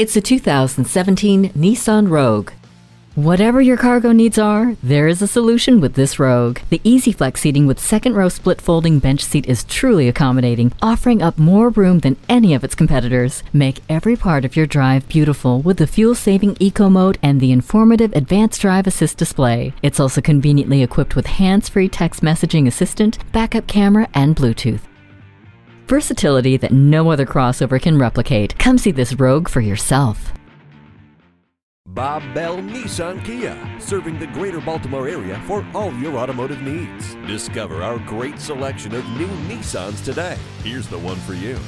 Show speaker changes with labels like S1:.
S1: It's a 2017 Nissan Rogue. Whatever your cargo needs are, there is a solution with this Rogue. The Easy Flex seating with second row split folding bench seat is truly accommodating, offering up more room than any of its competitors. Make every part of your drive beautiful with the fuel saving eco mode and the informative advanced drive assist display. It's also conveniently equipped with hands free text messaging assistant, backup camera, and Bluetooth. Versatility that no other crossover can replicate. Come see this Rogue for yourself.
S2: Bob Bell Nissan Kia, serving the greater Baltimore area for all your automotive needs. Discover our great selection of new Nissans today. Here's the one for you.